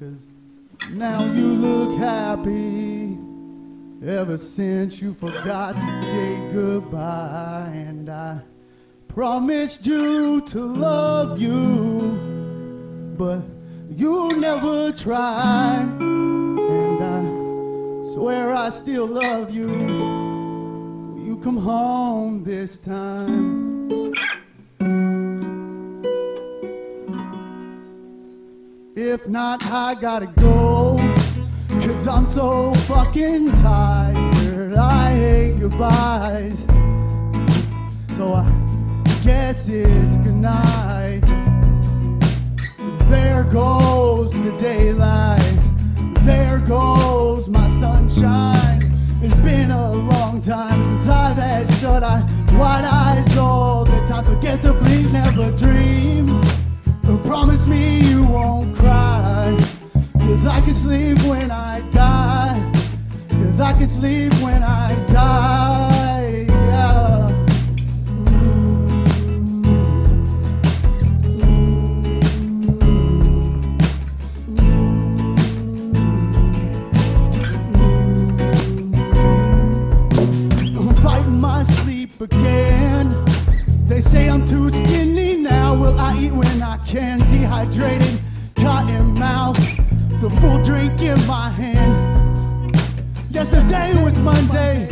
Cause now you look happy. Ever since you forgot to say goodbye, and I promised you to love you, but you never tried. And I swear I still love you. Will you come home this time? If not, I gotta go. Cause I'm so fucking tired. I hate goodbyes. So I guess it's goodnight. There goes the daylight. There goes my sunshine. It's been a long time since I've had shut eye, wide eyes all the time. Forget to blink, never dream. Promise me you won't sleep when I die. Yeah. I'm fighting my sleep again. They say I'm too skinny now. Will I eat when I can? Dehydrated, cotton mouth, the full drink in my hand. Yesterday was Monday,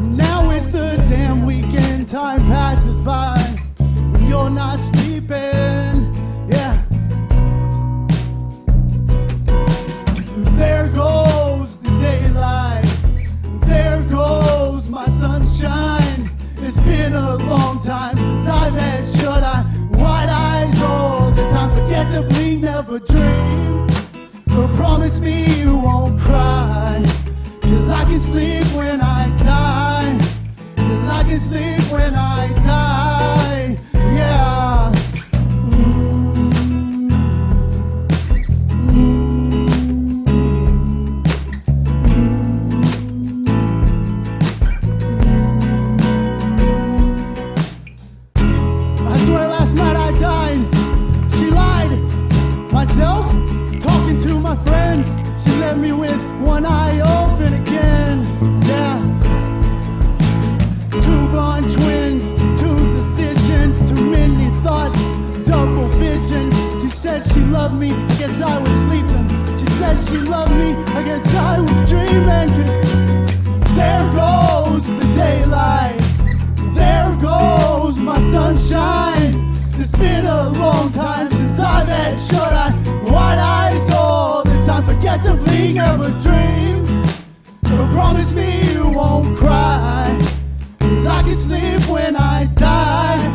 now it's the damn weekend. Time passes by, when you're not sleeping. Yeah. There goes the daylight. There goes my sunshine. It's been a long time since I've had shut eye, wide eyes all the time. Forget to blink, never dream. Sleep when I die. Cause I can sleep when I die. Loved me, I guess I was sleeping. She said she loved me, I guess I was dreaming. Cause there goes the daylight. There goes my sunshine. It's been a long time since I've had shut eye, wide eyes all the time. Forget to blink, never dream. But promise me you won't cry. Cause I can sleep when I die.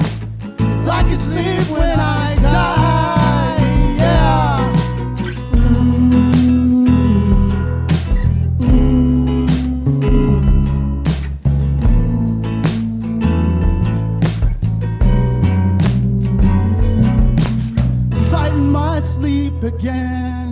Cause I can sleep when I Again.